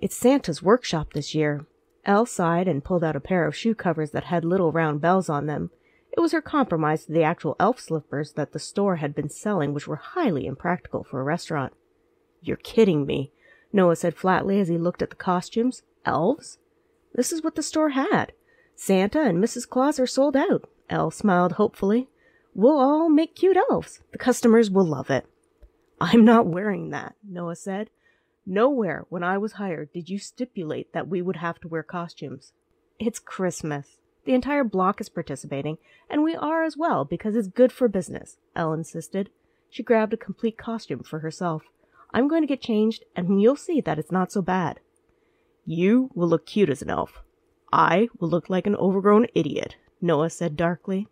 It's Santa's workshop this year. Elle sighed and pulled out a pair of shoe covers that had little round bells on them. It was her compromise to the actual elf slippers that the store had been selling, which were highly impractical for a restaurant. You're kidding me, Noah said flatly as he looked at the costumes. Elves? This is what the store had. Santa and Mrs. Claus are sold out. Elle smiled hopefully. We'll all make cute elves. The customers will love it. I'm not wearing that, Noah said. Nowhere, when I was hired, did you stipulate that we would have to wear costumes. It's Christmas. The entire block is participating, and we are as well because it's good for business, Elle insisted. She grabbed a complete costume for herself. I'm going to get changed, and you'll see that it's not so bad. You will look cute as an elf. I will look like an overgrown idiot, Noah said darkly.